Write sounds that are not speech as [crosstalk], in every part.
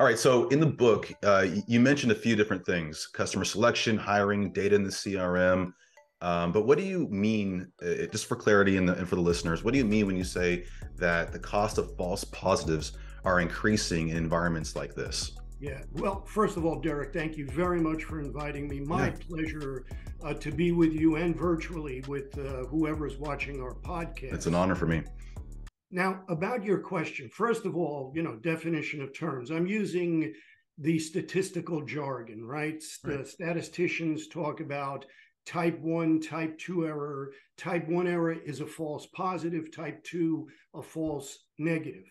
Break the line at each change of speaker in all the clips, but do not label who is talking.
All right. So in the book, uh, you mentioned a few different things: customer selection, hiring, data in the CRM. Um, but what do you mean, uh, just for clarity and, the, and for the listeners, what do you mean when you say that the cost of false positives are increasing in environments like this?
Yeah. Well, first of all, Derrick, thank you very much for inviting me. My yeah. pleasure uh, to be with you and virtually with uh, whoever's watching our podcast.
It's an honor for me.
Now, about your question, first of all, you know, definition of terms. I'm using the statistical jargon, right? right. The statisticians talk about type 1, type 2 error. Type 1 error is a false positive, type 2, a false negative.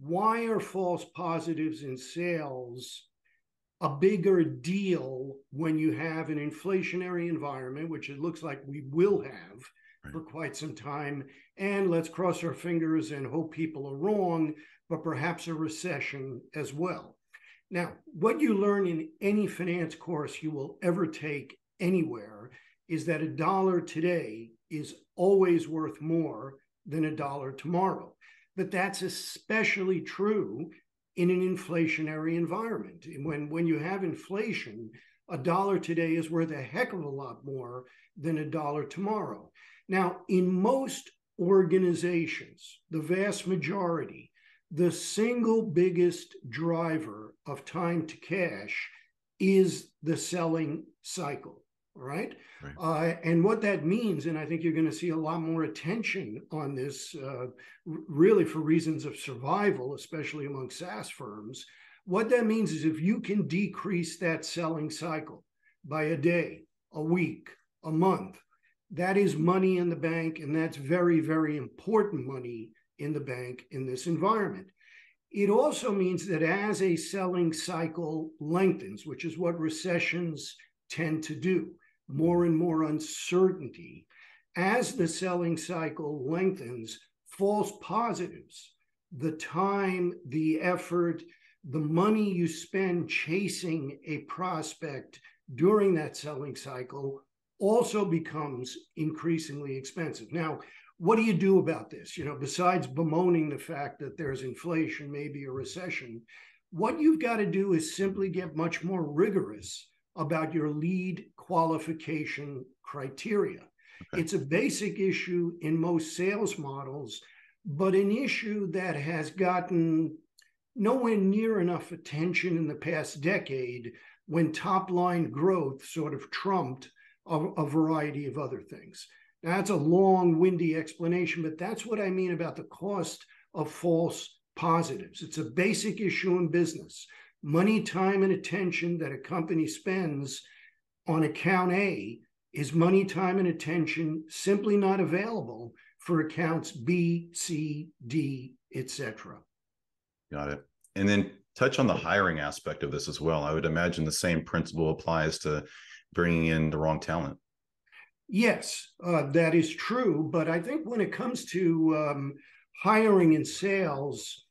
Why are false positives in sales a bigger deal when you have an inflationary environment, which it looks like we will have right. for quite some time? And let's cross our fingers and hope people are wrong, but perhaps a recession as well. Now, what you learn in any finance course you will ever take anywhere is that a dollar today is always worth more than a dollar tomorrow. But that's especially true in an inflationary environment. When, when you have inflation, a dollar today is worth a heck of a lot more than a dollar tomorrow. Now, in most organizations, the vast majority, the single biggest driver of time to cash is the selling cycle right? right. Uh, and what that means, and I think you're going to see a lot more attention on this, uh, really for reasons of survival, especially among SaaS firms. What that means is if you can decrease that selling cycle by a day, a week, a month, that is money in the bank, and that's very, very important money in the bank in this environment. It also means that as a selling cycle lengthens, which is what recessions tend to do, more and more uncertainty. As the selling cycle lengthens, false positives, the time, the effort, the money you spend chasing a prospect during that selling cycle also becomes increasingly expensive. Now, what do you do about this? You know, besides bemoaning the fact that there's inflation, maybe a recession, what you've got to do is simply get much more rigorous about your lead qualification criteria. Okay. It's a basic issue in most sales models, but an issue that has gotten nowhere near enough attention in the past decade when top line growth sort of trumped a, a variety of other things. That's a long, windy explanation, but that's what I mean about the cost of false positives. It's a basic issue in business money, time, and attention that a company spends on account A is money, time, and attention simply not available for accounts B, C, D, etc.
Got it. And then touch on the hiring aspect of this as well. I would imagine the same principle applies to bringing in the wrong talent.
Yes, uh, that is true. But I think when it comes to um, hiring and sales,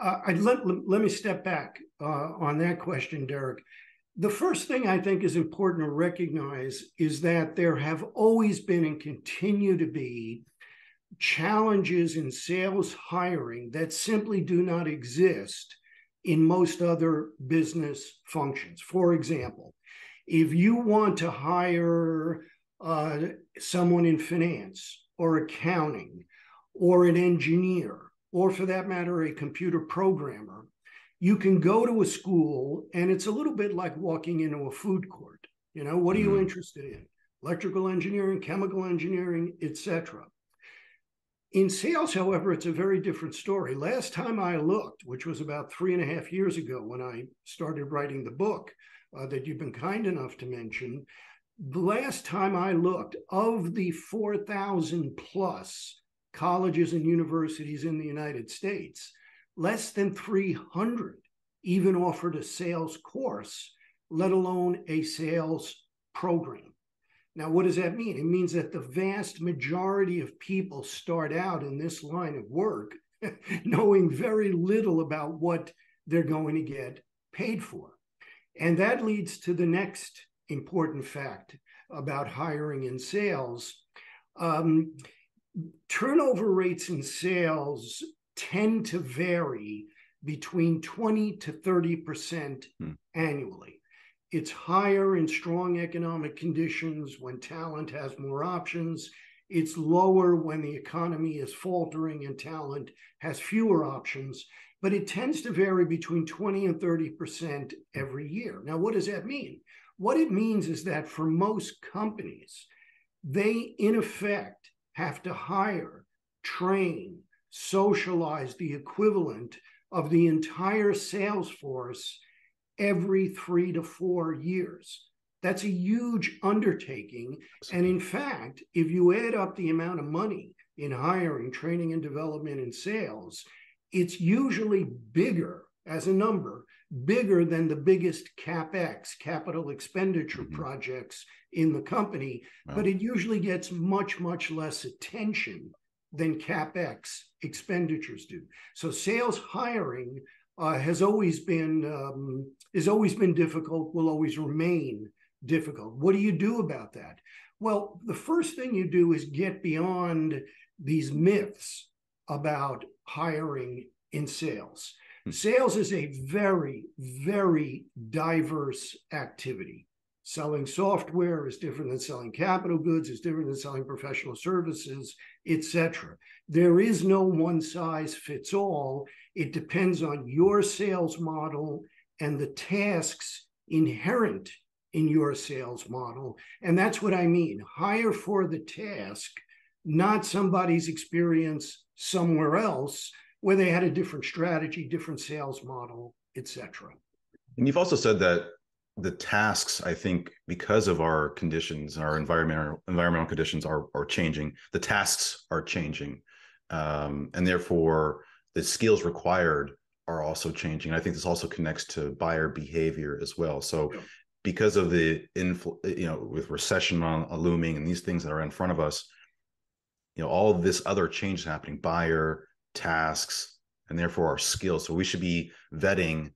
uh, I let, let me step back uh, on that question, Derrick. The first thing I think is important to recognize is that there have always been and continue to be challenges in sales hiring that simply do not exist in most other business functions. For example, if you want to hire uh, someone in finance or accounting or an engineer, or for that matter, a computer programmer, you can go to a school and it's a little bit like walking into a food court. You know, what are mm-hmm. you interested in? Electrical engineering, chemical engineering, etc. In sales, however, it's a very different story. Last time I looked, which was about three and a half years ago when I started writing the book uh, that you've been kind enough to mention, the last time I looked, of the 4,000 plus colleges and universities in the United States, less than 300 even offered a sales course, let alone a sales program. Now, what does that mean? It means that the vast majority of people start out in this line of work [laughs] knowing very little about what they're going to get paid for. And that leads to the next important fact about hiring and sales. Um, turnover rates in sales tend to vary between 20 to 30% hmm. annually. It's higher in strong economic conditions when talent has more options. It's lower when the economy is faltering and talent has fewer options, but it tends to vary between 20 and 30% every year. Now, what does that mean? What it means is that for most companies, they in effect have to hire, train, socialize the equivalent of the entire sales force every three to four years. That's a huge undertaking. And in fact, if you add up the amount of money in hiring, training, and development and sales, it's usually bigger as a number, bigger than the biggest capex, capital expenditure mm-hmm. projects in the company. Wow. But it usually gets much, much less attention than capex expenditures do. So sales hiring uh, has always been um, has always been difficult, will always remain difficult. What do you do about that? Well, the first thing you do is get beyond these myths about hiring in sales. Hmm. Sales is a very, very diverse activity. Selling software is different than selling capital goods, is different than selling professional services, etc. There is no one size fits all. It depends on your sales model and the tasks inherent in your sales model. And that's what I mean hire for the task, not somebody's experience somewhere else where they had a different strategy, different sales model, etc.
And you've also said that the tasks, I think, because of our conditions, our environmental environmental conditions are are changing. The tasks are changing, um, and therefore the skills required are also changing. I think this also connects to buyer behavior as well. So, yeah. because of the infl, you know, with recession on, uh, looming and these things that are in front of us, you know, all this other change is happening, buyer tasks, and therefore our skills. So we should be vetting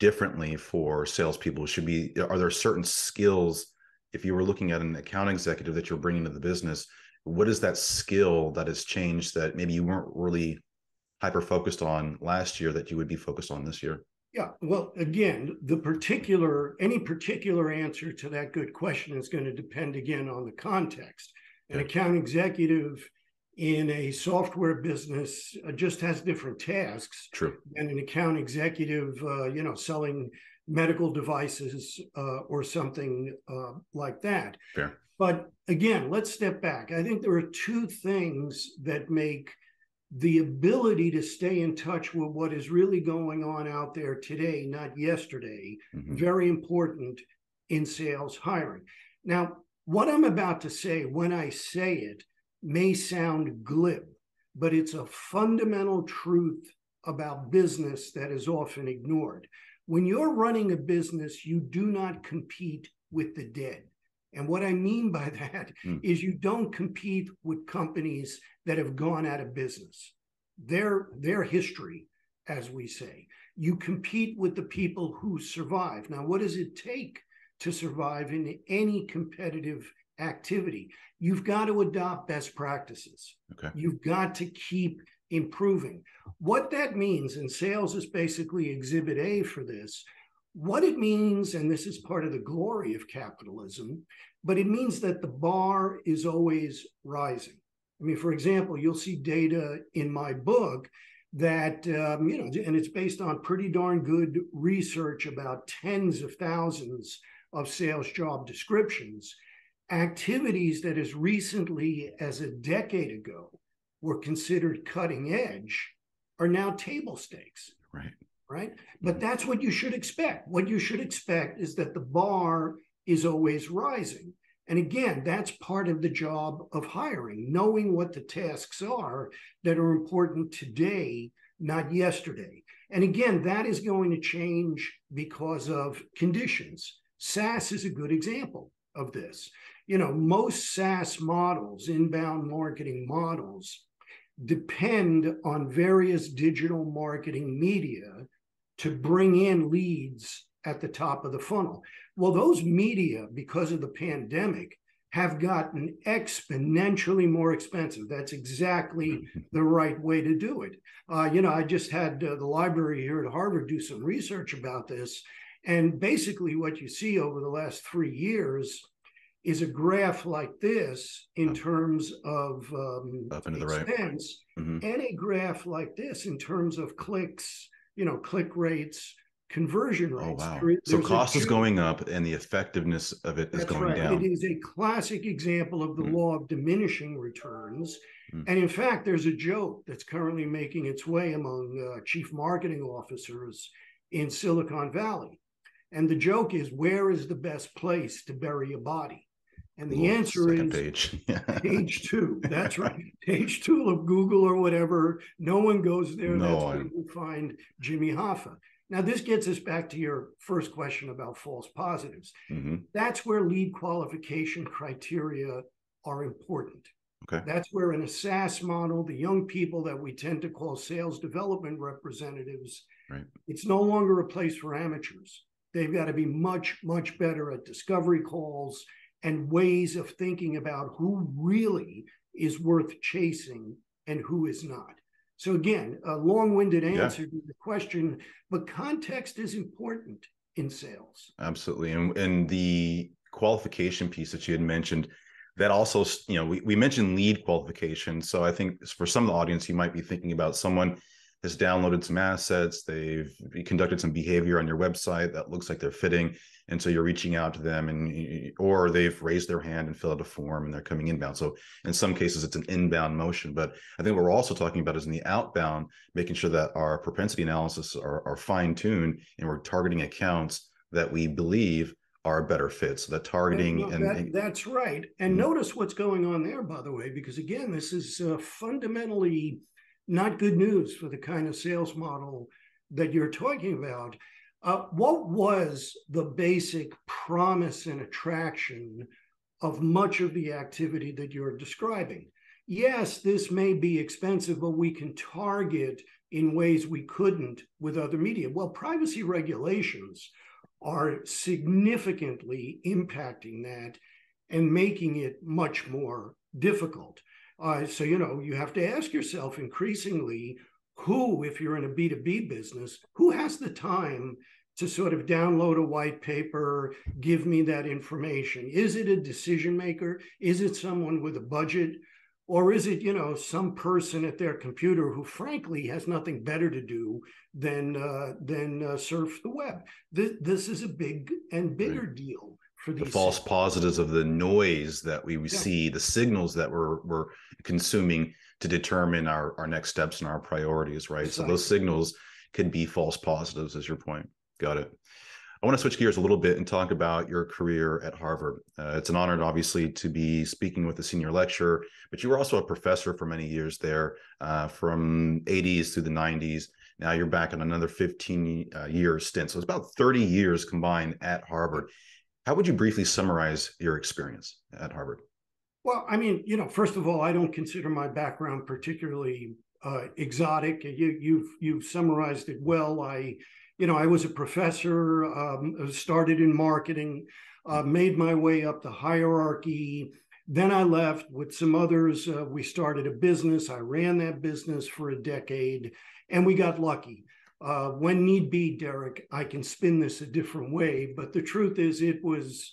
differently for salespeople. Should be are there certain skills? If you were looking at an account executive that you're bringing to the business, what is that skill that has changed that maybe you weren't really hyper focused on last year that you would be focused on this year?
Yeah, well, again, the particular any particular answer to that good question is going to depend again on the context. An account executive in a software business uh, just has different tasks.
True.
And an account executive, uh, you know, selling medical devices uh, or something uh, like that.
Fair.
But again, let's step back. I think there are two things that make the ability to stay in touch with what is really going on out there today, not yesterday, mm-hmm. very important in sales hiring. Now, what I'm about to say, when I say it, may sound glib, but it's a fundamental truth about business that is often ignored. When you're running a business, you do not compete with the dead. And what I mean by that mm. is you don't compete with companies that have gone out of business. They're they're history, as we say. You compete with the people who survive. Now, what does it take to survive in any competitive activity? You've got to adopt best practices.
Okay.
You've got to keep improving. What that means, and sales is basically exhibit A for this, what it means, and this is part of the glory of capitalism, but it means that the bar is always rising. I mean, for example, you'll see data in my book that, um, you know, and it's based on pretty darn good research about tens of thousands of sales job descriptions. Activities that as recently as a decade ago were considered cutting edge are now table stakes.
Right.
Right. But that's what you should expect. What you should expect is that the bar is always rising. And again, that's part of the job of hiring, knowing what the tasks are that are important today, not yesterday. And again, that is going to change because of conditions. SaaS is a good example of this. You know, most SaaS models, inbound marketing models, depend on various digital marketing media to bring in leads at the top of the funnel. Well, those media, because of the pandemic, have gotten exponentially more expensive. That's exactly [laughs] the right way to do it. Uh, you know, I just had uh, the library here at Harvard do some research about this. And basically, what you see over the last three years is a graph like this in terms of um,
Up into the
expense,
right. Mhm.
and a graph like this in terms of clicks, you know, click rates, conversion rates.
Oh
rates.
wow.
There-
So cost is going up and the effectiveness of it is going
right.
down.
It is a classic example of the
Mm.
law of diminishing returns.
Mm.
And in fact, there's a joke that's currently making its way among uh, chief marketing officers in Silicon Valley. And the joke is where is the best place to bury a body? And the
Ooh,
answer is
page. [laughs]
page two. That's right. [laughs] Page two of Google or whatever. No one goes there.
No
That's
one.
where you find Jimmy Hoffa. Now, this gets us back to your first question about false positives.
Mhm.
That's where lead qualification criteria are important.
Okay.
That's where in a SaaS model, the young people that we tend to call sales development representatives,
Right.
it's no longer a place for amateurs. They've got to be much, much better at discovery calls and ways of thinking about who really is worth chasing and who is not. So, again, a long winded
Yeah.
answer to the question, but context is important in sales.
Absolutely. And and the qualification piece that you had mentioned, that also, you know, we, we mentioned lead qualification. So I think for some of the audience, you might be thinking about someone has downloaded some assets, they've conducted some behavior on your website that looks like they're fitting. And so you're reaching out to them and or they've raised their hand and filled out a form and they're coming inbound. So in some cases it's an inbound motion. But I think what we're also talking about is in the outbound, making sure that our propensity analysis are, are fine-tuned and we're targeting accounts that we believe are a better fit. So that targeting and,
that-
and-
that's right. And
Mhm.
notice what's going on there, by the way, because again, this is uh, fundamentally not good news for the kind of sales model that you're talking about. Uh, what was the basic promise and attraction of much of the activity that you're describing? Yes, this may be expensive, but we can target in ways we couldn't with other media. Well, privacy regulations are significantly impacting that and making it much more difficult. Uh, so, you know, you have to ask yourself increasingly who, if you're in a B2B business, who has the time to sort of download a white paper, give me that information? Is it a decision maker? Is it someone with a budget? Or is it, you know, some person at their computer who, frankly, has nothing better to do than uh, than uh, surf the web? This, this is a big and bigger deal for
the false positives of the noise that we
Yeah.
see, the signals that we're we're consuming to determine our our next steps and our priorities, right? So those signals could be false positives, is your point. Got it. I want to switch gears a little bit and talk about your career at Harvard. Uh, it's an honor, obviously, to be speaking with a senior lecturer, but you were also a professor for many years there, uh, from 80s through the 90s. Now you're back on another 15 uh, year stint. So it's about 30 years combined at Harvard. How would you briefly summarize your experience at Harvard?
Well, I mean, you know, first of all, I don't consider my background particularly uh, exotic. You, you've you've summarized it well. I, you know, I was a professor, um, started in marketing, uh, made my way up the hierarchy. Then I left with some others. Uh, we started a business. I ran that business for a decade, and we got lucky. Uh, when need be, Derrick, I can spin this a different way. But the truth is, it was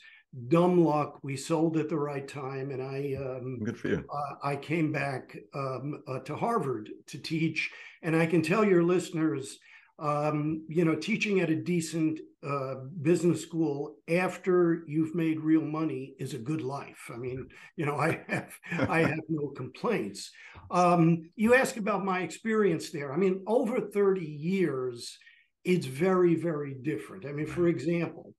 dumb luck. We sold at the right time, and I um,
Good for you.
uh, I came back um, uh, to Harvard to teach. And I can tell your listeners, um, you know, teaching at a decent uh, business school after you've made real money is a good life. I mean, you know, [laughs] I have I [laughs] have no complaints. Um, you ask about my experience there. I mean, over 30 years, it's very, very different. I mean, for example,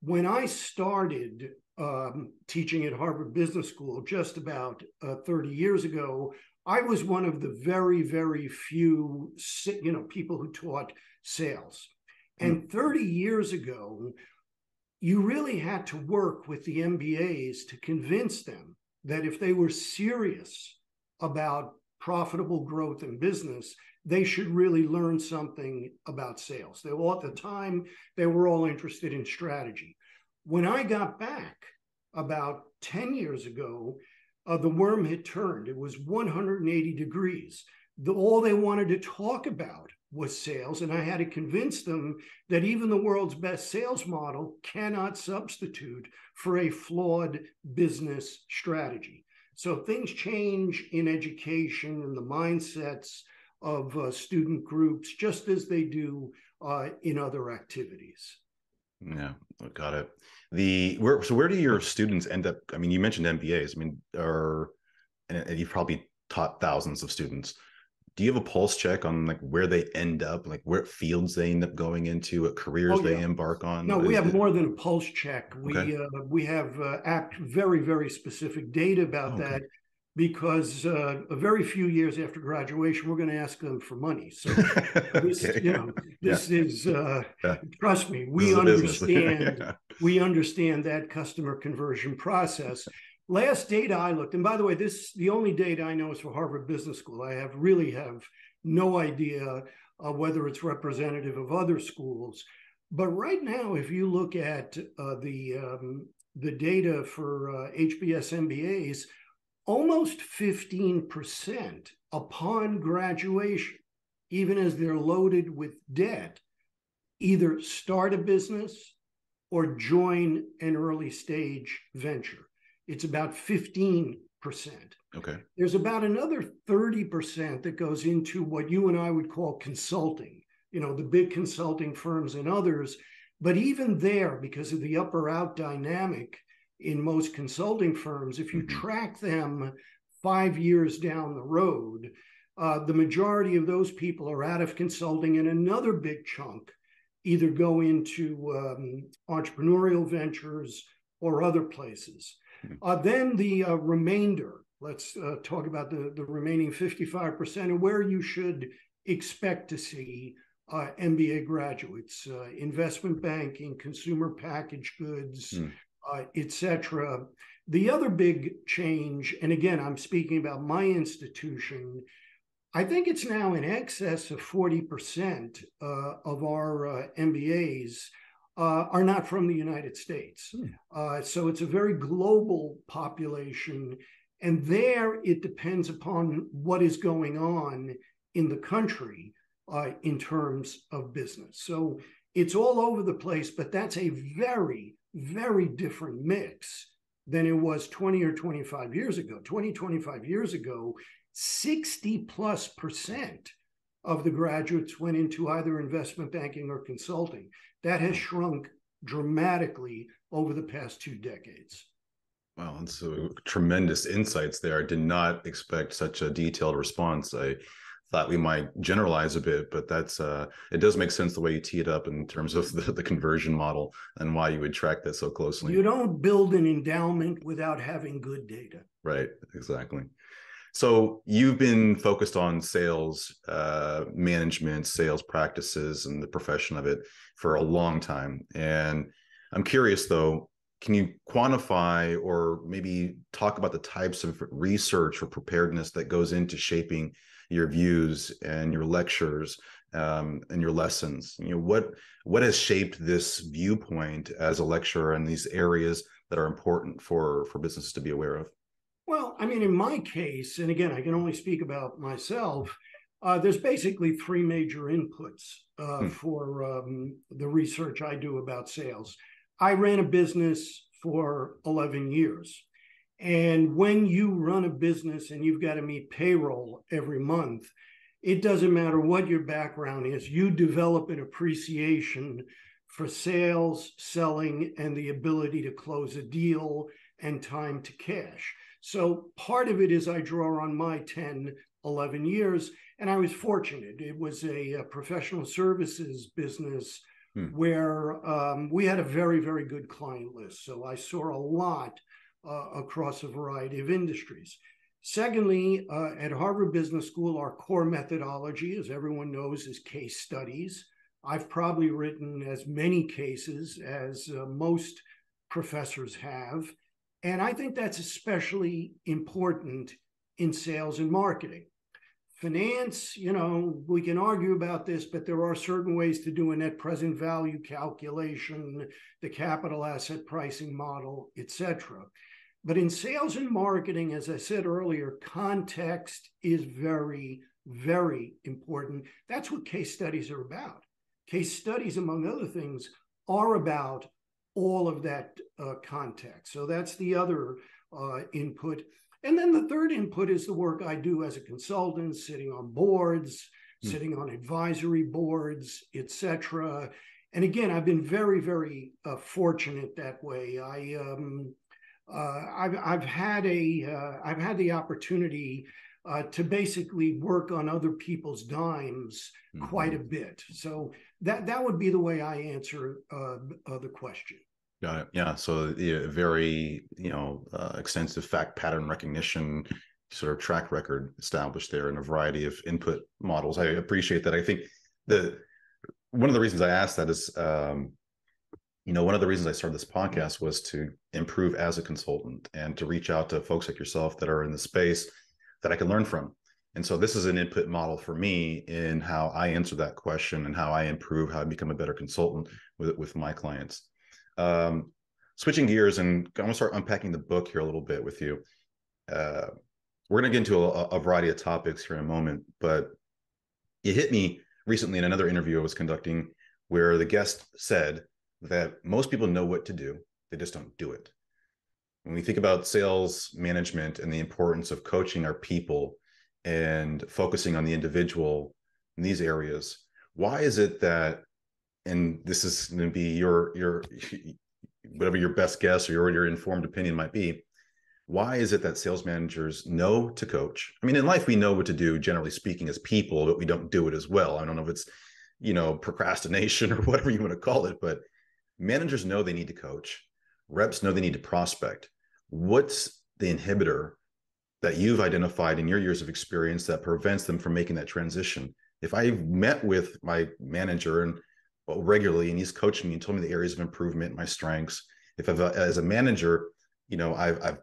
when I started um, teaching at Harvard Business School just about uh, 30 years ago, I was one of the very, very few, you know, people who taught sales. And 30 years ago, you really had to work with the MBAs to convince them that if they were serious about profitable growth in business, they should really learn something about sales. They all at the time they were all interested in strategy. When I got back about 10 years ago, uh, the worm had turned. It was 180 degrees. The, all they wanted to talk about was sales. And I had to convince them that even the world's best sales model cannot substitute for a flawed business strategy. So things change in education and the mindsets of uh, student groups just as they do uh, in other activities.
Yeah, got it. The where so where do your students end up? I mean, you mentioned MBAs. I mean, or and you've probably taught thousands of students. Do you have a pulse check on like where they end up, like where fields they end up going into, what careers oh, yeah. they embark on?
No, we have more than a pulse check. We okay. uh, we have uh, act very very specific data about okay. that because uh, a very few years after graduation, we're going to ask them for money. So [laughs] this, okay. you know, this yeah. is uh, yeah. trust me, we [laughs] understand we understand that customer conversion process. Last data I looked, and by the way, this the only data I know is for Harvard Business School. I have really have no idea uh, whether it's representative of other schools. But right now, if you look at uh, the um, the data for HBS uh, MBAs almost 15% upon graduation, even as they're loaded with debt, either start a business or join an early stage venture. It's about 15%.
Okay.
There's about another 30% that goes into what you and I would call consulting, you know, the big consulting firms and others. But even there, because of the up or out dynamic, in most consulting firms, if you mm-hmm. track them five years down the road, uh, the majority of those people are out of consulting, and another big chunk either go into um, entrepreneurial ventures or other places. Uh, then the uh, remainder, let's uh, talk about the, the remaining 55% and where you should expect to see uh, MBA graduates, uh, investment banking, consumer packaged goods, mm uh, etc. The other big change, and again, I'm speaking about my institution, I think it's now in excess of 40% uh, of our uh, MBAs uh, are not from the United States. Hmm. Uh, so it's a very global population. And there it depends upon what is going on in the country uh, in terms of business. So it's all over the place, but that's a very very different mix than it was 20 or 25 years ago. 20, 25 years ago, 60 plus percent of the graduates went into either investment banking or consulting. That has shrunk dramatically over the past two decades.
Wow, and so tremendous insights there. I did not expect such a detailed response. I thought we might generalize a bit, but that's uh, it does make sense the way you tee it up in terms of [laughs] the, the conversion model and why you would track that so closely.
You don't build an endowment without having good data.
Right, exactly. So you've been focused on sales uh, management, sales practices, and the profession of it for a long time. And I'm curious though, can you quantify or maybe talk about the types of research or preparedness that goes into shaping your views and your lectures um, and your lessons you know what what has shaped this viewpoint as a lecturer in these areas that are important for for businesses to be aware of
well i mean in my case and again i can only speak about myself uh, there's basically three major inputs uh, hmm. for um, the research i do about sales i ran a business for 11 years and when you run a business and you've got to meet payroll every month, it doesn't matter what your background is, you develop an appreciation for sales, selling, and the ability to close a deal and time to cash. So part of it is I draw on my 10, 11 years, and I was fortunate. It was a, a professional services business hmm. where um, we had a very, very good client list. So I saw a lot uh, across a variety of industries. Secondly, uh, at Harvard Business School, our core methodology, as everyone knows, is case studies. I've probably written as many cases as uh, most professors have. And I think that's especially important in sales and marketing. finance, you know, we can argue about this, but there are certain ways to do a net present value calculation, the capital asset pricing model, etc. But in sales and marketing, as I said earlier, context is very, very important. That's what case studies are about. Case studies, among other things, are about all of that uh, context. So that's the other uh, input. And then the third input is the work I do as a consultant, sitting on boards, mm. sitting on advisory boards, etc. And again, I've been very, very uh, fortunate that way. I um, uh, I've I've had a have uh, had the opportunity uh, to basically work on other people's dimes mm-hmm. quite a bit. So that that would be the way I answer uh, uh, the question.
Got it. Yeah. So yeah, very you know uh, extensive fact pattern recognition sort of track record established there in a variety of input models. I appreciate that. I think the one of the reasons I asked that is um, you know one of the reasons I started this podcast was to improve as a consultant and to reach out to folks like yourself that are in the space that I can learn from. And so this is an input model for me in how I answer that question and how I improve, how I become a better consultant with with my clients. Um, switching gears, and I'm gonna start unpacking the book here a little bit with you. Uh, we're gonna get into a, a, variety of topics here in a moment, but it hit me recently in another interview I was conducting where the guest said that most people know what to do, they just don't do it. When we think about sales management and the importance of coaching our people and focusing on the individual in these areas, why is it that and this is going to be your your [laughs] whatever your best guess or your, your informed opinion might be why is it that sales managers know to coach? I mean in life we know what to do generally speaking as people but we don't do it as well. I don't know if it's you know procrastination [laughs] or whatever you want to call it but managers know they need to coach reps know they need to prospect. What's the inhibitor that you've identified in your years of experience that prevents them from making that transition? If i met with my manager and regularly and he's coaching me and told me the areas of improvement my strengths if I've, uh, as a manager you know I've, I've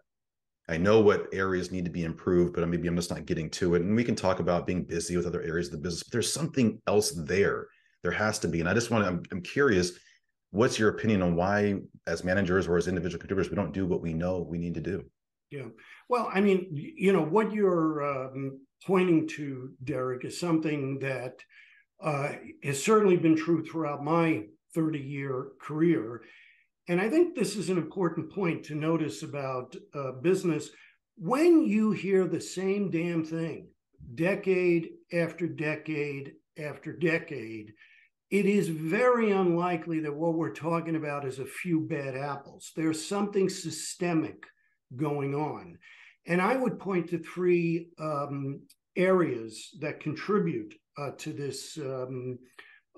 i know what areas need to be improved but maybe i'm just not getting to it. And we can talk about being busy with other areas of the business but there's something else there. There has to be. And i just want to i'm, I'm curious what's your opinion on why as managers or as individual contributors we don't do what we know we need to do
yeah well i mean you know what you're um, pointing to derrick is something that uh, has certainly been true throughout my 30 year career. And I think this is an important point to notice about uh, business. When you hear the same damn thing decade after decade after decade, it is very unlikely that what we're talking about is a few bad apples. There's something systemic going on. And I would point to three um, areas that contribute uh, to this um,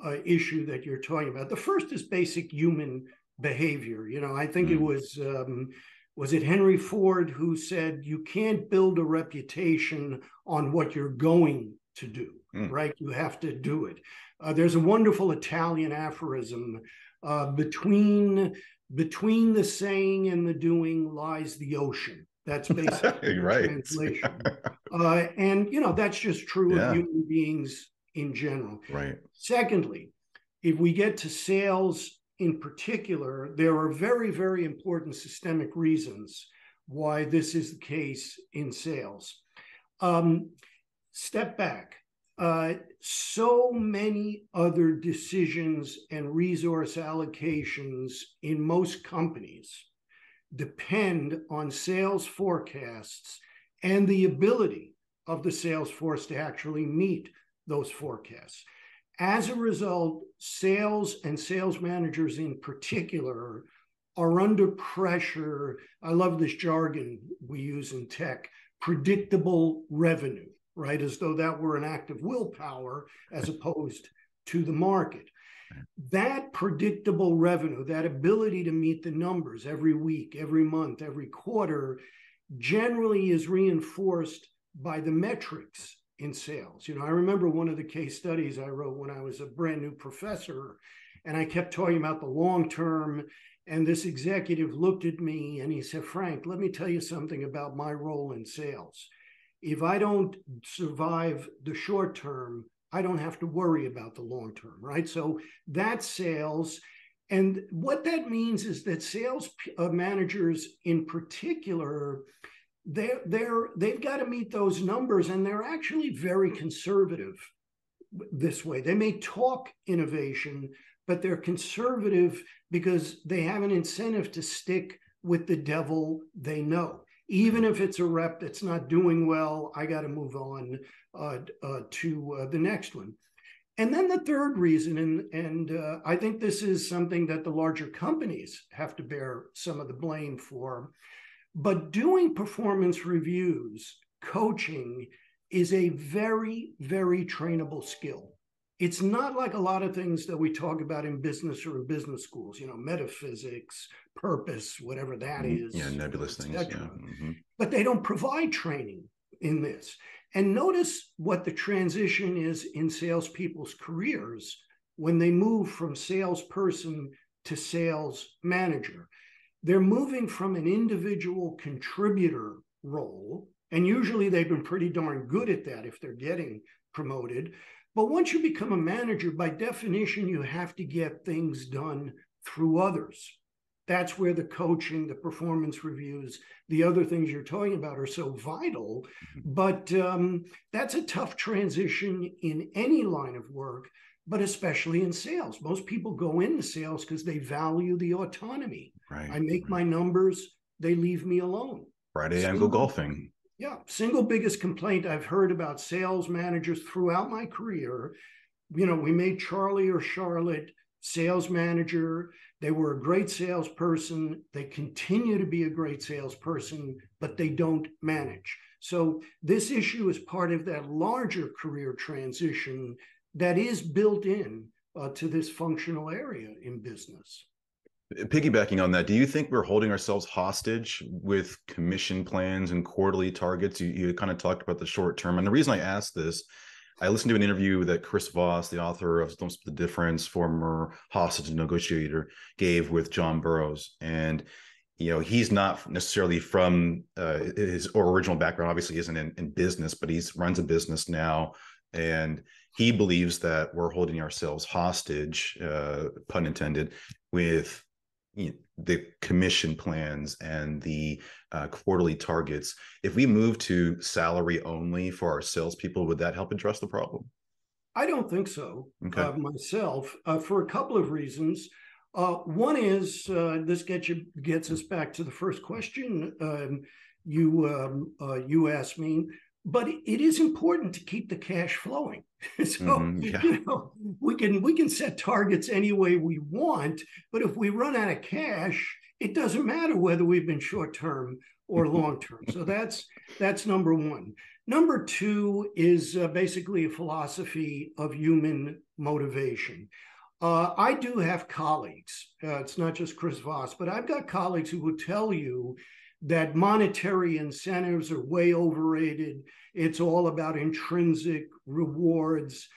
uh, issue that you're talking about. The first is basic human behavior. You know, I think mm. it was um, was it Henry Ford who said you can't build a reputation on what you're going to do, mm. right? You have to do it. Uh, there's a wonderful Italian aphorism uh, between between the saying and the doing lies the ocean. That's [laughs] basically right. translation. [laughs] uh, and you know that's just true yeah. of human beings in general.
Right.
Secondly, if we get to sales in particular, there are very, very important systemic reasons why this is the case in sales. Um, step back. Uh, so many other decisions and resource allocations in most companies depend on sales forecasts and the ability of the sales force to actually meet those forecasts. As a result, sales and sales managers in particular are under pressure. I love this jargon we use in tech predictable revenue, right? As though that were an act of willpower as opposed to the market. That predictable revenue, that ability to meet the numbers every week, every month, every quarter, generally is reinforced by the metrics in sales. You know, I remember one of the case studies I wrote when I was a brand new professor, and I kept talking about the long term. And this executive looked at me and he said, Frank, let me tell you something about my role in sales. If I don't survive the short term, I don't have to worry about the long term, right? So that's sales. And what that means is that sales uh, managers in particular, they're, they're, they've got to meet those numbers and they're actually very conservative this way. They may talk innovation, but they're conservative because they have an incentive to stick with the devil they know. Even if it's a rep that's not doing well, I got to move on uh, uh, to uh, the next one. And then the third reason, and, and uh, I think this is something that the larger companies have to bear some of the blame for, but doing performance reviews, coaching is a very, very trainable skill. It's not like a lot of things that we talk about in business or in business schools, you know, metaphysics, purpose, whatever that
mm-hmm. Yeah, nebulous things. Yeah. Mm-hmm.
But they don't provide training in this. And notice what the transition is in salespeople's careers when they move from salesperson to sales manager. They're moving from an individual contributor role, and usually they've been pretty darn good at that if they're getting promoted. But once you become a manager, by definition, you have to get things done through others that's where the coaching, the performance reviews, the other things you're talking about are so vital. Mm-hmm. But um, that's a tough transition in any line of work, but especially in sales. Most people go into sales because they value the autonomy.
Right.
I make my numbers, they leave me alone.
Friday, I go golfing.
Yeah. Single biggest complaint I've heard about sales managers throughout my career. You know, we made Charlie or Charlotte sales manager. They were a great salesperson. They continue to be a great salesperson, but they don't manage. So, this issue is part of that larger career transition that is built in uh, to this functional area in business.
Piggybacking on that, do you think we're holding ourselves hostage with commission plans and quarterly targets? You, you kind of talked about the short term. And the reason I asked this I listened to an interview that Chris Voss, the author of Don't Split the Difference, former hostage negotiator, gave with John Burroughs. And, you know, he's not necessarily from uh, his original background, obviously isn't in, in business, but he's runs a business now. And he believes that we're holding ourselves hostage, uh, pun intended, with you know, the commission plans and the uh, quarterly targets. If we move to salary only for our salespeople, would that help address the problem?
I don't think so okay. uh, myself uh, for a couple of reasons. Uh, one is uh, this gets you gets us back to the first question um, you um, uh, you asked me but it is important to keep the cash flowing. [laughs] so mm-hmm, yeah. you know, we can we can set targets any way we want, but if we run out of cash, it doesn't matter whether we've been short term or long term. so that's that's number one. Number two is uh, basically a philosophy of human motivation. Uh, I do have colleagues. Uh, it's not just Chris Voss, but I've got colleagues who will tell you that monetary incentives are way overrated. It's all about intrinsic rewards.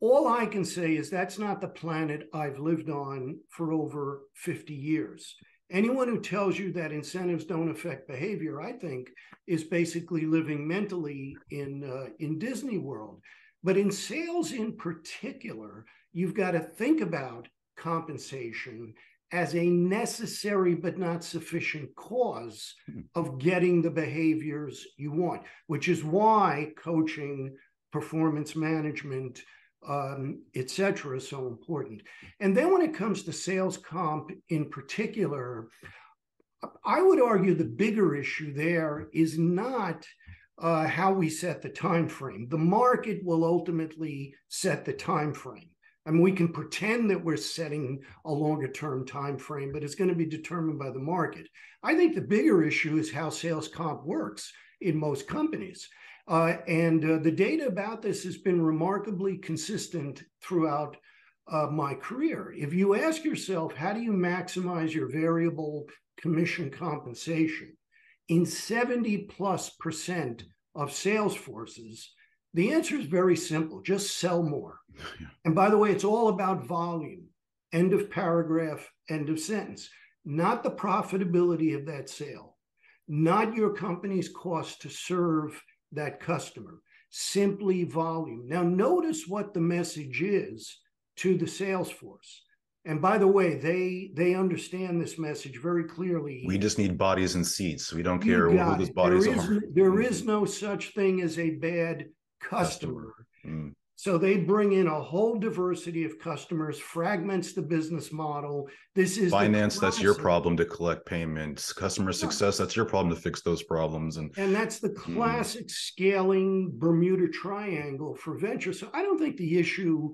All I can say is that's not the planet I've lived on for over 50 years. Anyone who tells you that incentives don't affect behavior, I think, is basically living mentally in uh, in Disney World. But in sales, in particular, you've got to think about compensation as a necessary but not sufficient cause hmm. of getting the behaviors you want, which is why coaching, performance management, um, etc., is so important. And then when it comes to sales comp in particular, I would argue the bigger issue there is not uh, how we set the time frame. The market will ultimately set the time frame. I mean, we can pretend that we're setting a longer term time frame, but it's going to be determined by the market. I think the bigger issue is how sales comp works in most companies. Uh, and uh, the data about this has been remarkably consistent throughout uh, my career. If you ask yourself, how do you maximize your variable commission compensation? In 70 plus percent of sales forces, the answer is very simple just sell more. [laughs] Yeah. And by the way, it's all about volume. End of paragraph, end of sentence. Not the profitability of that sale, not your company's cost to serve that customer, simply volume. Now, notice what the message is to the sales force. And by the way, they they understand this message very clearly.
We just need bodies and seats. We don't care who those bodies
there
is, are.
There [laughs] is no such thing as a bad customer. Mm. So they bring in a whole diversity of customers, fragments the business model. This is
finance. That's your problem to collect payments. Customer success. That's your problem to fix those problems. And
and that's the hmm. classic mm. scaling Bermuda Triangle for venture. So I don't think the issue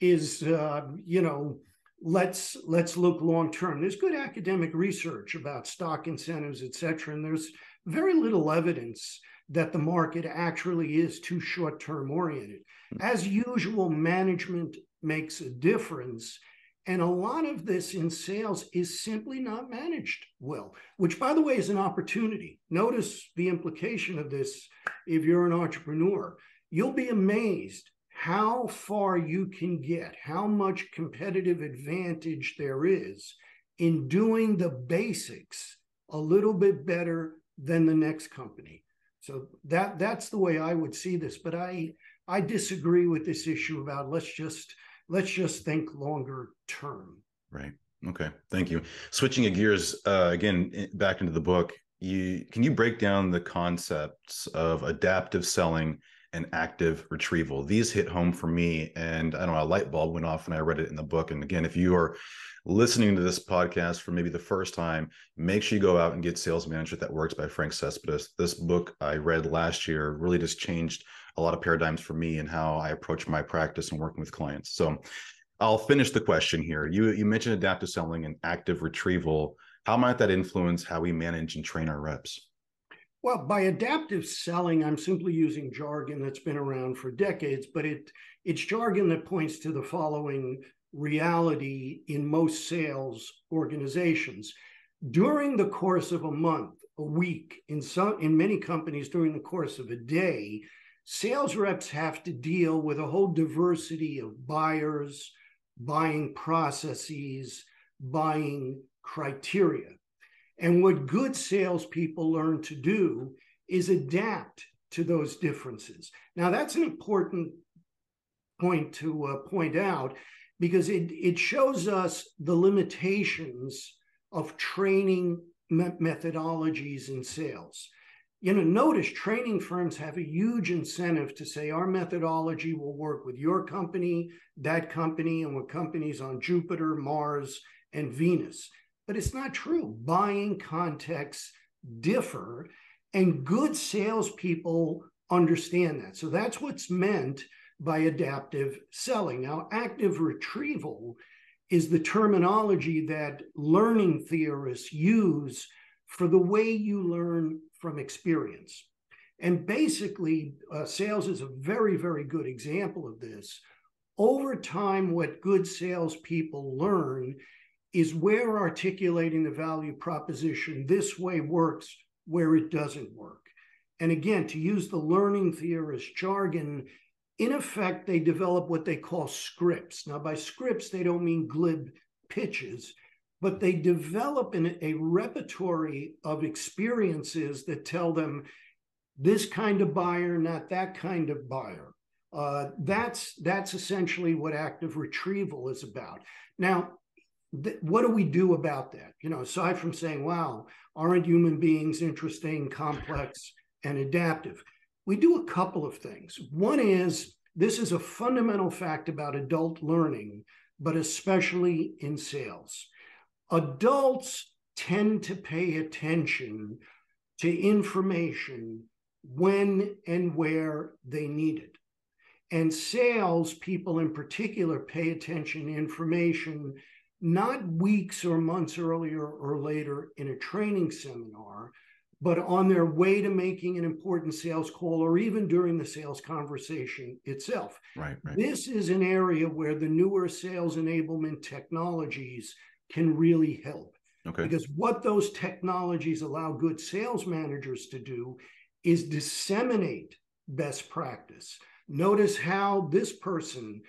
is, uh, you know, let's let's look long term. There's good academic research about stock incentives, et cetera, and there's very little evidence that the market actually is too short term oriented. Hmm. As usual, management makes a difference. And a lot of this in sales is simply not managed well, which, by the way, is an opportunity. Notice the implication of this if you're an entrepreneur. You'll be amazed how far you can get, how much competitive advantage there is in doing the basics a little bit better than the next company. So that that's the way I would see this. But I I disagree with this issue about let's just let's just think longer term.
Right. Okay. Thank you. Switching gears uh, again back into the book, you can you break down the concepts of adaptive selling and active retrieval. These hit home for me. And I don't know, a light bulb went off when I read it in the book. And again, if you are listening to this podcast for maybe the first time, make sure you go out and get Sales Manager That Works by Frank Cespedes. This book I read last year really just changed a lot of paradigms for me and how I approach my practice and working with clients. So I'll finish the question here. You you mentioned adaptive selling and active retrieval. How might that influence how we manage and train our reps?
Well, by adaptive selling, I'm simply using jargon that's been around for decades, but it it's jargon that points to the following reality in most sales organizations. During the course of a month, a week, in some in many companies during the course of a day, sales reps have to deal with a whole diversity of buyers, buying processes, buying criteria. And what good salespeople learn to do is adapt to those differences. Now, that's an important point to uh, point out because it, it shows us the limitations of training me- methodologies in sales. You know, notice training firms have a huge incentive to say our methodology will work with your company, that company, and with companies on Jupiter, Mars, and Venus but it's not true. Buying contexts differ, and good salespeople understand that. So that's what's meant by adaptive selling. Now, active retrieval is the terminology that learning theorists use for the way you learn from experience. And basically, uh, sales is a very, very good example of this. Over time, what good salespeople learn is where articulating the value proposition this way works, where it doesn't work. And again, to use the learning theorist jargon, in effect, they develop what they call scripts. Now, by scripts, they don't mean glib pitches, but they develop an, a repertory of experiences that tell them this kind of buyer, not that kind of buyer. Uh, that's that's essentially what active retrieval is about. Now, th- what do we do about that? You know, aside from saying, wow, aren't human beings interesting, complex, and adaptive? We do a couple of things. One is this is a fundamental fact about adult learning, but especially in sales. Adults tend to pay attention to information when and where they need it. And sales people in particular pay attention to information not weeks or months earlier or later in a training seminar, but on their way to making an important sales call or even during the sales conversation itself.
Right, right.
This is an area where the newer sales enablement technologies can really help.
Okay.
Because what those technologies allow good sales managers to do is disseminate best practice. Notice how this person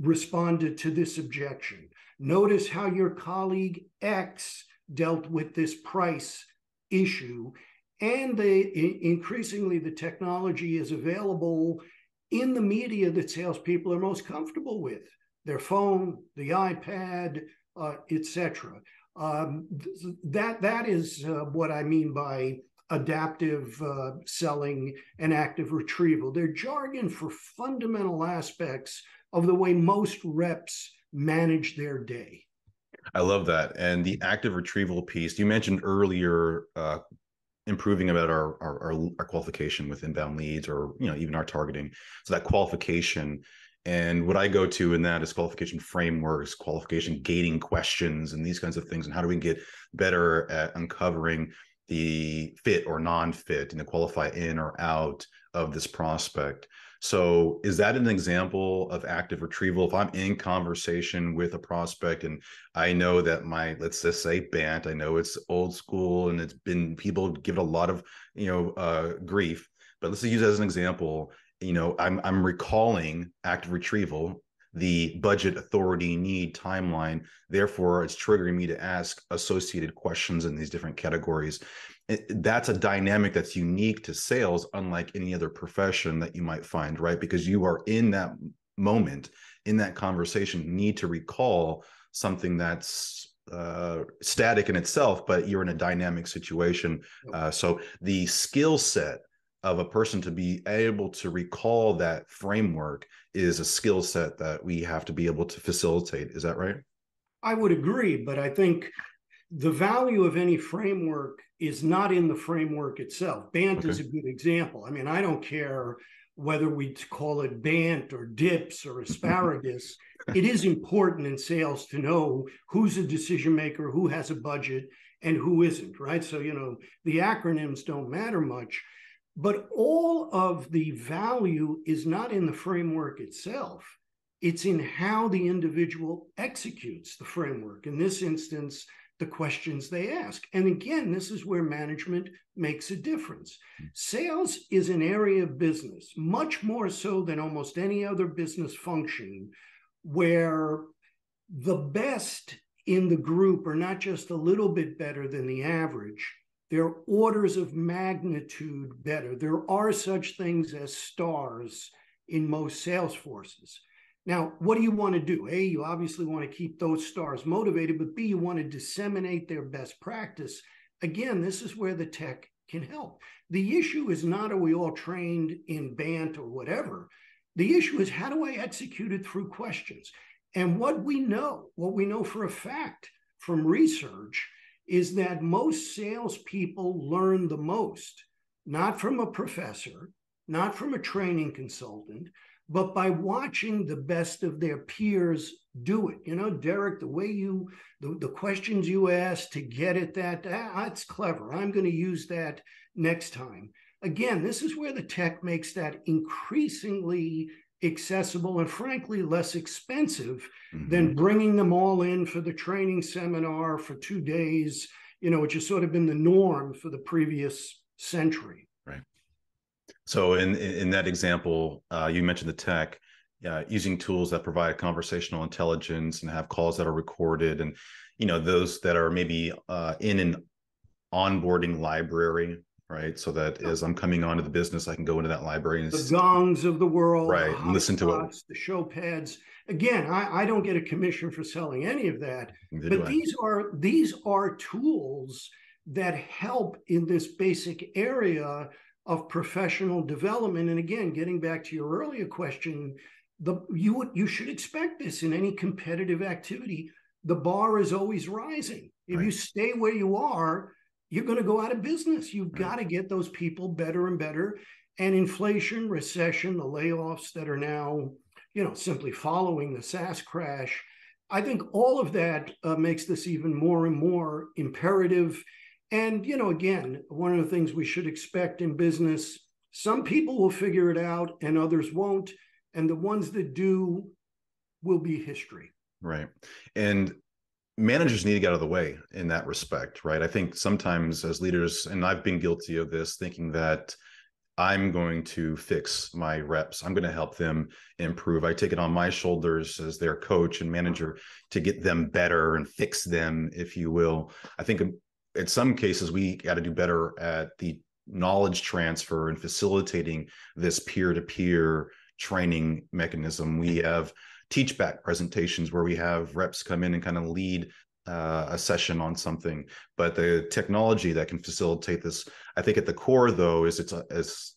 responded to this objection. Notice how your colleague X dealt with this price issue and they increasingly the technology is available in the media that salespeople are most comfortable with their phone, the iPad, uh, etc. Um, that that is uh, what I mean by adaptive uh, selling and active retrieval. They're jargon for fundamental aspects of the way most reps manage their day.
I love that. And the active retrieval piece, you mentioned earlier uh, improving about our, our, our qualification with inbound leads or you know even our targeting. So that qualification and what i go to in that is qualification frameworks qualification gating questions and these kinds of things and how do we get better at uncovering the fit or non-fit and the qualify in or out of this prospect so is that an example of active retrieval? If I'm in conversation with a prospect and I know that my, let's just say BANT, I know it's old school and it's been people give it a lot of, you know, uh, grief, but let's use as an example. You know, I'm I'm recalling active retrieval the budget authority need timeline therefore it's triggering me to ask associated questions in these different categories that's a dynamic that's unique to sales unlike any other profession that you might find right? Because you are in that moment in that conversation need to recall something that's uh, static in itself but you're in a dynamic situation. Uh, so the skill set of a person to be able to recall that framework is a skill set that we have to be able to facilitate. Is that right?
I would agree but i think the value of any framework is not in the framework itself. BANT okay. is a good example. I mean, I don't care whether we call it BANT or DIPS or [laughs] asparagus. it is important in sales to know who's a decision maker, who has a budget, and who isn't, right? So, you know, the acronyms don't matter much. But all of the value is not in the framework itself. It's in how the individual executes the framework. In this instance, the questions they ask. And again, this is where management makes a difference. Sales is an area of business, much more so than almost any other business function, where the best in the group are not just a little bit better than the average, they're orders of magnitude better. There are such things as stars in most sales forces. Now, what do you want to do? A, you obviously want to keep those stars motivated, but B, you want to disseminate their best practice. Again, this is where the tech can help. The issue is not are we all trained in BANT or whatever. The issue is how do I execute it through questions? And what we know, what we know for a fact from research, is that most salespeople learn the most, not from a professor, not from a training consultant, but by watching the best of their peers do it. You know, Derrick, the way you, the, the questions you ask to get at that, that's clever. I'm going to use that next time. Again, this is where the tech makes that increasingly accessible and frankly less expensive mm-hmm. than bringing them all in for the training seminar for two days, you know, which has sort of been the norm for the previous century.
So in in that example, uh, you mentioned the tech, uh, using tools that provide conversational intelligence and have calls that are recorded, and you know those that are maybe uh, in an onboarding library, right? So that as I'm coming onto the business, I can go into that library and
the gongs of the world,
right, and listen
to it. The Showpads. Again, I, I don't get a commission for selling any of that, but these are these are tools that help in this basic area of professional development. And again, getting back to your earlier question, the you would you should expect this in any competitive activity. The bar is always rising. If right. you stay where you are, you're going to go out of business. You've right. got to get those people better and better. And inflation, recession, the layoffs that are now, you know, simply following the SaaS crash. I think all of that uh, makes this even more and more imperative and, you know, again, one of the things we should expect in business some people will figure it out and others won't. And the ones that do will be history.
Right. And managers need to get out of the way in that respect, right? I think sometimes as leaders, and I've been guilty of this, thinking that I'm going to fix my reps. I'm going to help them improve. I take it on my shoulders as their coach and manager to get them better and fix them, if you will. I think in some cases we got to do better at the knowledge transfer and facilitating this peer-to-peer training mechanism. We have teach back presentations where we have reps come in and kind of lead uh, a session on something. But the technology that can facilitate this, I think at the core though, is it's, a, it's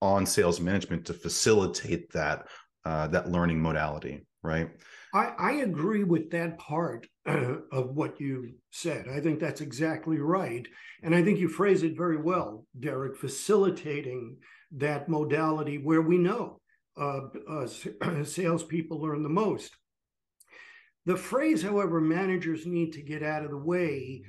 on sales management to facilitate that uh, that learning modality, right?
I, I agree with that part uh, [clears throat] of what you said. I think that's exactly right. And I think you phrase it very well, Derrick, facilitating that modality where we know uh, uh, [clears throat] salespeople learn the most. The phrase, however, managers need to get out of the way,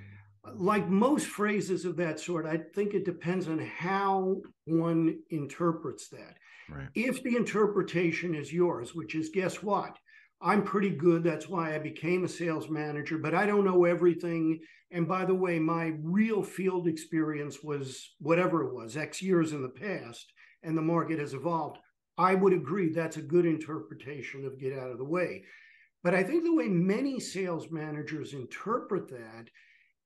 like most phrases of that sort, I think it depends on how one interprets that. Right. If the interpretation is yours, which is guess what? I'm pretty good. That's why I became a sales manager, but I don't know everything. And by the way, my real field experience was whatever it was, X years in the past, and the market has evolved. I would agree that's a good interpretation of get out of the way. But I think the way many sales managers interpret that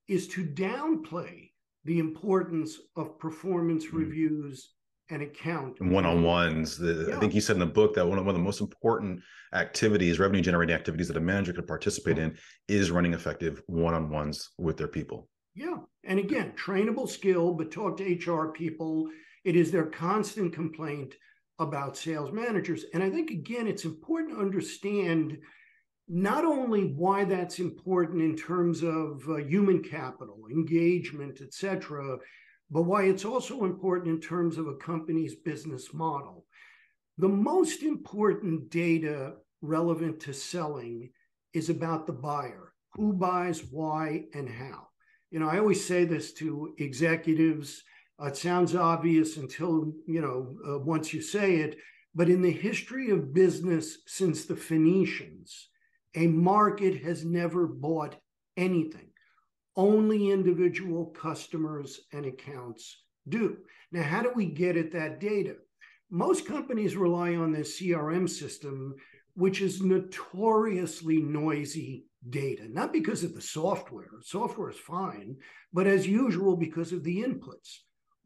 is to downplay the importance of performance mm-hmm. reviews and account
one-on-ones the, yeah. i think you said in the book that one of, one of the most important activities revenue generating activities that a manager could participate in is running effective one-on-ones with their people.
Yeah and again trainable skill but talk to hr people. It is their constant complaint about sales managers. And i think again it's important to understand not only why that's important in terms of uh, human capital engagement etc but why it's also important in terms of a company's business model. The most important data relevant to selling is about the buyer who buys, why, and how. You know, I always say this to executives. It sounds obvious until, you know, uh, once you say it. But in the history of business since the Phoenicians, a market has never bought anything only individual customers and accounts do. Now, how do we get at that data? Most companies rely on their CRM system, which is notoriously noisy data, not because of the software. Software is fine, but as usual, because of the inputs.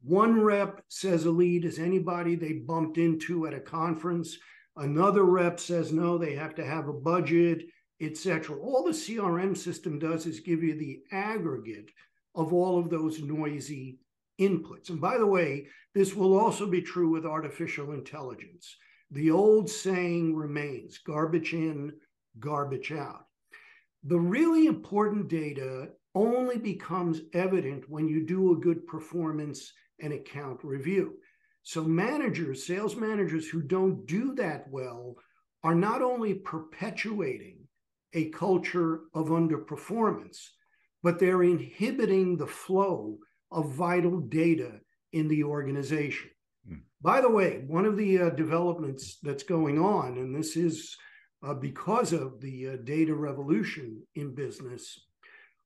One rep says a lead is anybody they bumped into at a conference. Another rep says no, they have to have a budget etc. All the CRM system does is give you the aggregate of all of those noisy inputs. And by the way, this will also be true with artificial intelligence. The old saying remains garbage in, garbage out. The really important data only becomes evident when you do a good performance and account review. So, managers, sales managers who don't do that well, are not only perpetuating a culture of underperformance, but they're inhibiting the flow of vital data in the organization. Mm. By the way, one of the uh, developments that's going on, and this is uh, because of the uh, data revolution in business,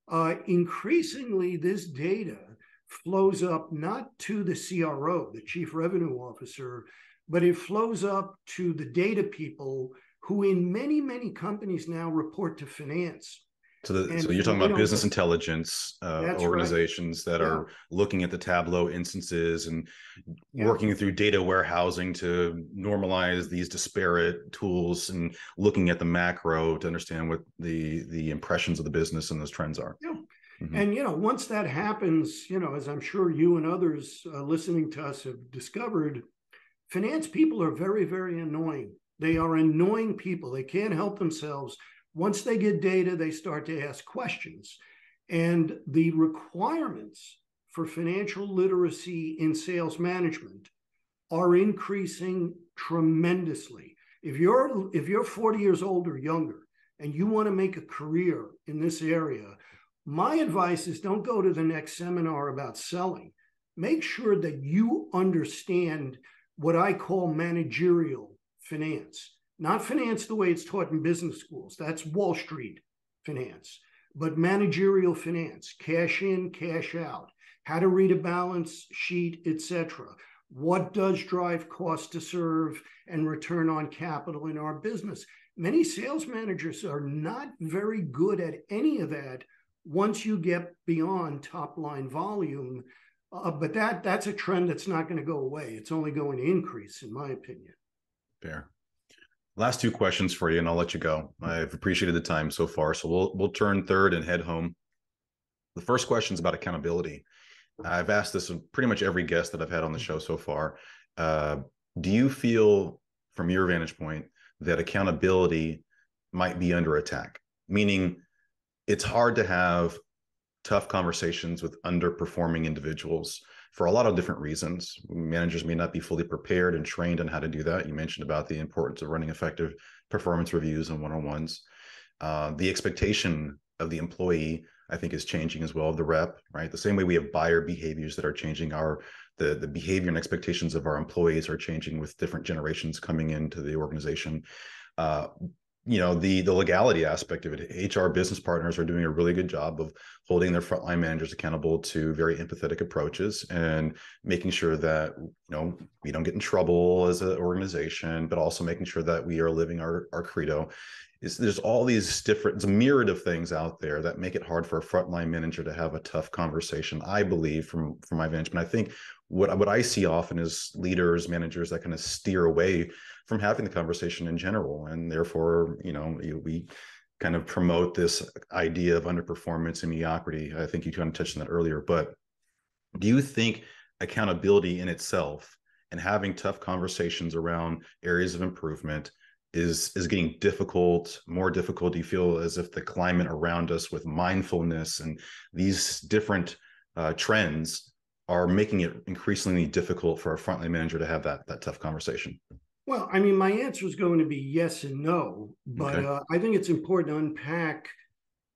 uh, increasingly this data flows up not to the CRO, the chief revenue officer, but it flows up to the data people who in many, many companies now report to finance.
So, the, so you're talking about business intelligence uh, organizations right. that yeah. are looking at the Tableau instances and yeah. working through data warehousing to normalize these disparate tools and looking at the macro to understand what the the impressions of the business and those trends are.
Yeah. Mm-hmm. And you know, once that happens, you know, as I'm sure you and others uh, listening to us have discovered, finance people are very, very annoying. They are annoying people. They can't help themselves. Once they get data, they start to ask questions. And the requirements for financial literacy in sales management are increasing tremendously. If you're if you're 40 years old or younger and you want to make a career in this area, my advice is don't go to the next seminar about selling. Make sure that you understand what I call managerial finance, not finance the way it's taught in business schools. That's Wall Street finance, but managerial finance, cash in, cash out, how to read a balance sheet, etc. What does drive cost to serve and return on capital in our business? Many sales managers are not very good at any of that once you get beyond top line volume Uh, but that that's a trend that's not going to go away. It's only going to increase, in my opinion.
Fair. Last two questions for you, and I'll let you go. I've appreciated the time so far, so we'll we'll turn third and head home. The first question is about accountability. I've asked this of pretty much every guest that I've had on the show so far. Uh, do you feel, from your vantage point, that accountability might be under attack? Meaning, it's hard to have tough conversations with underperforming individuals for a lot of different reasons. Managers may not be fully prepared and trained on how to do that. You mentioned about the importance of running effective performance reviews and one-on-ones. Uh, the expectation of the employee, I think, is changing as well. Of the rep, right? The same way we have buyer behaviors that are changing, our the the behavior and expectations of our employees are changing with different generations coming into the organization. Uh, you know the the legality aspect of it. Hr business partners are doing a really good job of holding their frontline managers accountable to very empathetic approaches and making sure that you know we don't get in trouble as an organization but also making sure that we are living our our credo is there's all these different it's a myriad of things out there that make it hard for a frontline manager to have a tough conversation i believe from from my vantage point. I think what what i see often is leaders managers that kind of steer away from having the conversation in general. And therefore you know we kind of promote this idea of underperformance and mediocrity. I think you kind of touched on that earlier but do you think accountability in itself and having tough conversations around areas of improvement is is getting difficult more difficult do you feel as if the climate around us with mindfulness and these different uh, trends are making it increasingly difficult for a frontline manager to have that that tough conversation
well, I mean, my answer is going to be yes and no, but okay. uh, I think it's important to unpack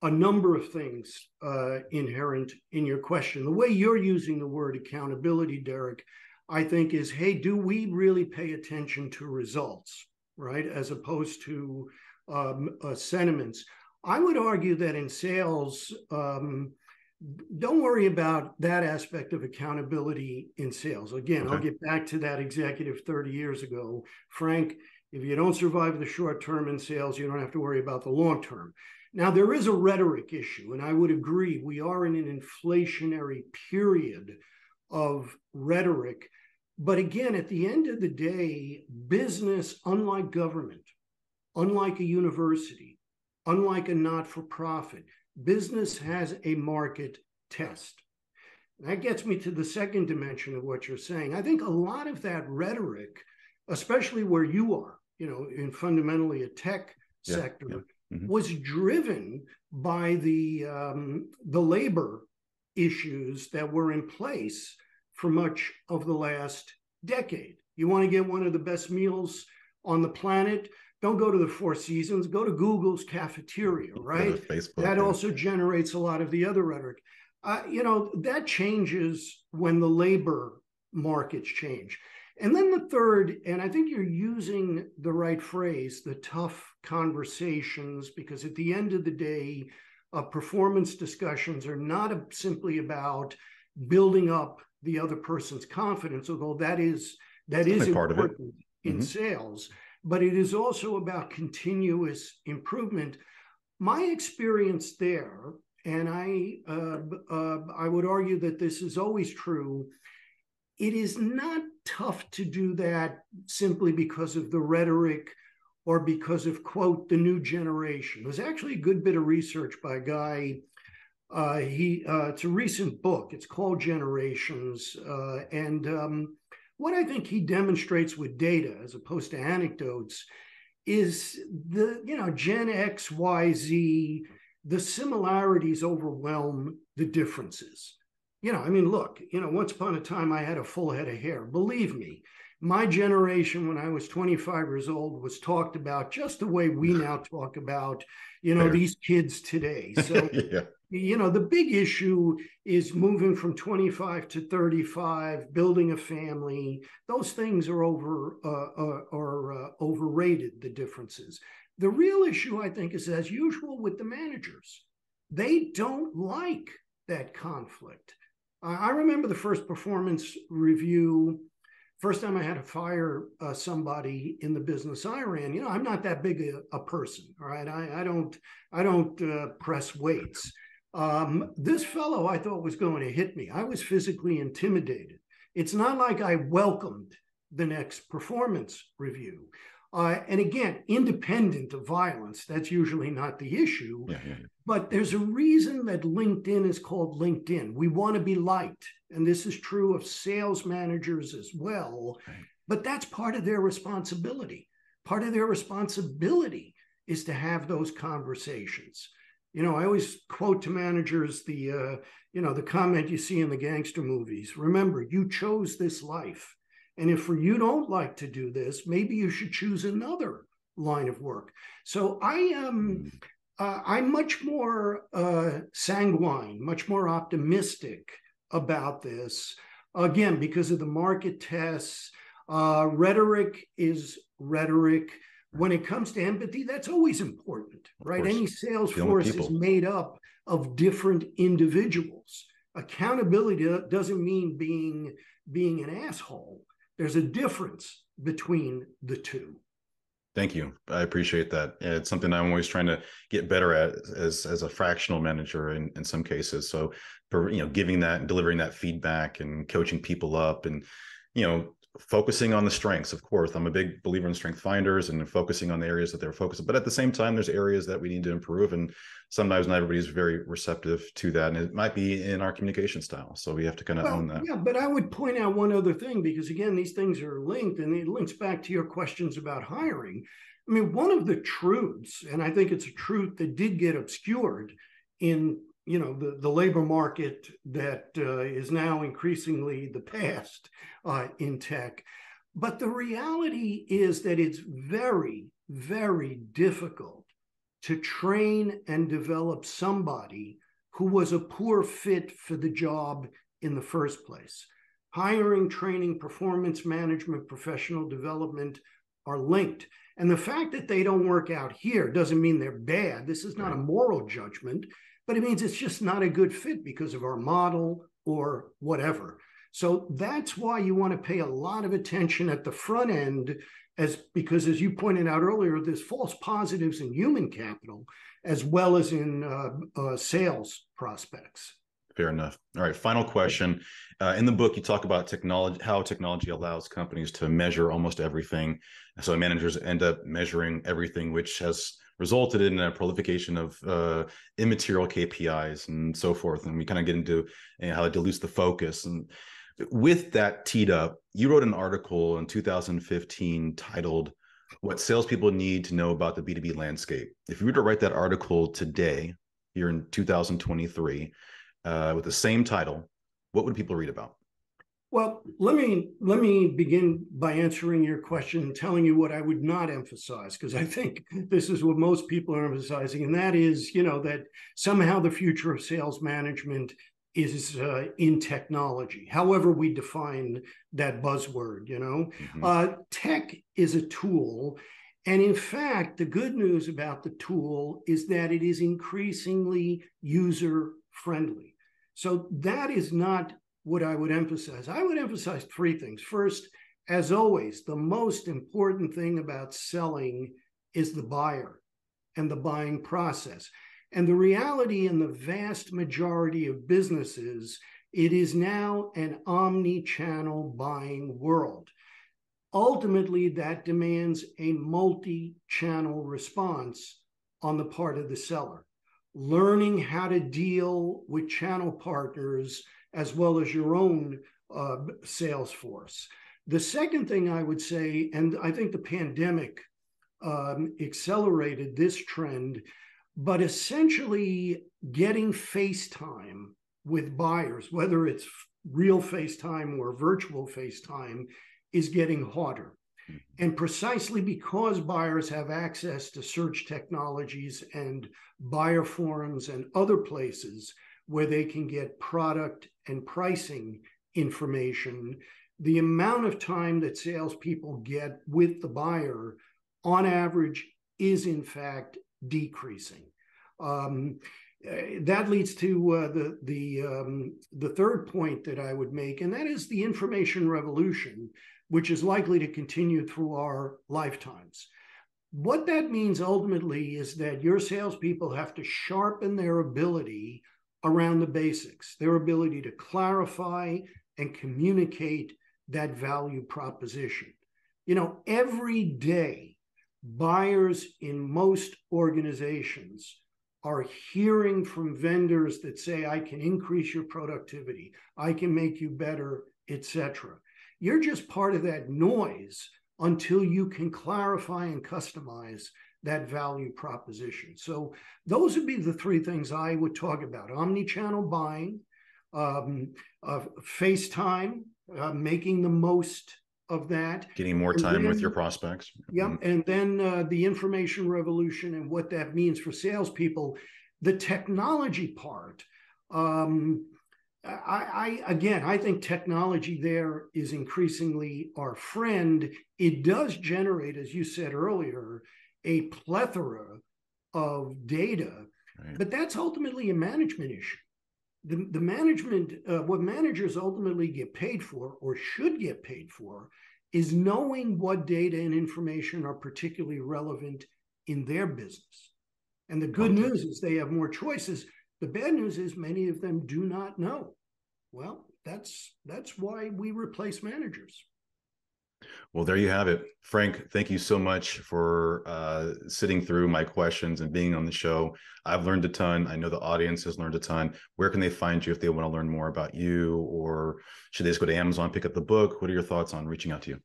a number of things uh, inherent in your question. The way you're using the word accountability, Derrick, I think is hey, do we really pay attention to results, right, as opposed to um, uh, sentiments? I would argue that in sales, um, don't worry about that aspect of accountability in sales. Again, okay. I'll get back to that executive 30 years ago. Frank, if you don't survive the short term in sales, you don't have to worry about the long term. Now, there is a rhetoric issue, and I would agree we are in an inflationary period of rhetoric. But again, at the end of the day, business, unlike government, unlike a university, unlike a not for profit, business has a market test. That gets me to the second dimension of what you're saying. I think a lot of that rhetoric, especially where you are, you know, in fundamentally a tech yeah, sector, yeah. Mm-hmm. was driven by the um, the labor issues that were in place for much of the last decade. You want to get one of the best meals on the planet? don't go to the Four Seasons, go to Google's cafeteria, right? Facebook, that yeah. also generates a lot of the other rhetoric. Uh, you know, that changes when the labor markets change. And then the third, and I think you're using the right phrase, the tough conversations, because at the end of the day, uh, performance discussions are not a, simply about building up the other person's confidence, although that is that is important in mm-hmm. sales but it is also about continuous improvement. My experience there, and I uh, uh, I would argue that this is always true. It is not tough to do that simply because of the rhetoric or because of quote the new generation. There's actually a good bit of research by a guy. Uh, he uh, it's a recent book. It's called Generations, uh, and um, what I think he demonstrates with data as opposed to anecdotes is the, you know, Gen X, Y, Z, the similarities overwhelm the differences. You know, I mean, look, you know, once upon a time I had a full head of hair. Believe me, my generation when I was 25 years old was talked about just the way we [laughs] now talk about, you know, Fair. these kids today. [laughs] So yeah you know the big issue is moving from 25 to 35 building a family. Those things are over uh, uh, are uh, overrated the differences. The real issue i think is as usual with the managers they don't like that conflict. I remember the first performance review first time i had to fire uh, somebody in the business i ran you know i'm not that big a, a person all right? I, I don't i don't uh, press weights Um, this fellow I thought was going to hit me. I was physically intimidated. It's not like I welcomed the next performance review. Uh, and again, independent of violence, that's usually not the issue. Yeah, yeah, yeah. But there's a reason that LinkedIn is called LinkedIn. We want to be liked. And this is true of sales managers as well. Right. But that's part of their responsibility. Part of their responsibility is to have those conversations. You know, I always quote to managers the, uh, you know, the comment you see in the gangster movies. Remember, you chose this life. And if you don't like to do this, maybe you should choose another line of work. So I am, um, uh, I'm much more uh, sanguine, much more optimistic about this. Again, because of the market tests, uh, rhetoric is rhetoric. When it comes to empathy, that's always important, right? Any sales force is made up of different individuals. Accountability doesn't mean being being an asshole. There's a difference between the two.
Thank you. I appreciate that. It's something I'm always trying to get better at as as a fractional manager in, in some cases. So for you know, giving that and delivering that feedback and coaching people up and you know, focusing on the strengths of course. I'm a big believer in strength finders and focusing on the areas that they're focused on but at the same time there's areas that we need to improve and sometimes not everybody's very receptive to that and it might be in our communication style so we have to kind of well, own that.
yeah but i would point out one other thing because again these things are linked and it links back to your questions about hiring. I mean one of the truths and i think it's a truth that did get obscured in you know the, the labor market that uh, is now increasingly the past uh, in tech. But the reality is that it's very very difficult to train and develop somebody who was a poor fit for the job in the first place. Hiring training performance management professional development are linked. And the fact that they don't work out here doesn't mean they're bad. This is not a moral judgment but it means it's just not a good fit because of our model or whatever. So that's why you want to pay a lot of attention at the front end, as because as you pointed out earlier, there's false positives in human capital as well as in uh, uh, sales prospects.
Fair enough. All right. Final question. Uh, in the book, you talk about technology, how technology allows companies to measure almost everything. So managers end up measuring everything, which has resulted in a proliferation of uh, immaterial KPIs and so forth. And we kind of get into you know, how it dilutes the focus. And with that teed up, you wrote an article in 2015 titled "What Salespeople Need to Know About the B2B Landscape." If you were to write that article today, here in 2023, uh, with the same title, what would people read about?
Well, let me let me begin by answering your question and telling you what I would not emphasize because I think this is what most people are emphasizing, and that is, you know, that somehow the future of sales management is uh, in technology. However, we define that buzzword, you know, mm-hmm. uh, tech is a tool, and in fact, the good news about the tool is that it is increasingly user friendly. So that is not what I would emphasize? I would emphasize three things. First, as always, the most important thing about selling is the buyer and the buying process. And the reality in the vast majority of businesses, it is now an omni channel buying world. Ultimately, that demands a multi channel response on the part of the seller. Learning how to deal with channel partners as well as your own uh, sales force. The second thing I would say, and I think the pandemic um, accelerated this trend, but essentially getting FaceTime with buyers, whether it's real FaceTime or virtual FaceTime, is getting harder. Mm-hmm. And precisely because buyers have access to search technologies and buyer forums and other places where they can get product and pricing information, the amount of time that salespeople get with the buyer on average is in fact decreasing. Um, that leads to uh, the the um, the third point that I would make, and that is the information revolution, which is likely to continue through our lifetimes. What that means ultimately is that your salespeople have to sharpen their ability around the basics, their ability to clarify and communicate that value proposition. You know, every day, buyers in most organizations are hearing from vendors that say, I can increase your productivity, I can make you better, etc. You're just part of that noise until you can clarify and customize that value proposition. So those would be the three things I would talk about: omni-channel buying, um, uh, FaceTime, uh, making the most of that,
getting more time then, with your prospects.
Yep, mm-hmm. and then uh, the information revolution and what that means for salespeople. The technology part. Um, I, I, again, I think technology there is increasingly our friend. It does generate, as you said earlier, a plethora of data, right. but that's ultimately a management issue. The, the management, uh, what managers ultimately get paid for or should get paid for is knowing what data and information are particularly relevant in their business. And the good okay. news is they have more choices. The bad news is many of them do not know. Well, that's that's why we replace managers.
Well, there you have it. Frank, thank you so much for uh, sitting through my questions and being on the show. I've learned a ton. I know the audience has learned a ton. Where can they find you if they want to learn more about you, or should they just go to Amazon, pick up the book? What are your thoughts on reaching out to you?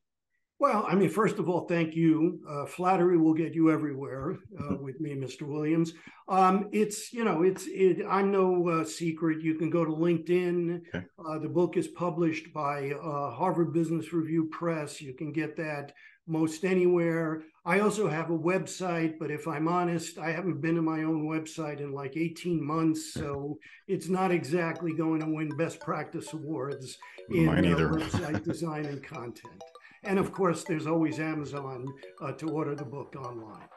Well, I mean, first of all, thank you. Uh, flattery will get you everywhere uh, [laughs] with me, Mr. Williams. Um, it's you know, it's it, I'm no uh, secret. You can go to LinkedIn. Okay. Uh, the book is published by uh, Harvard Business Review Press. You can get that most anywhere. I also have a website, but if I'm honest, I haven't been to my own website in like 18 months, so it's not exactly going to win best practice awards in uh, website [laughs] design and content. And of course, there's always Amazon uh, to order the book online.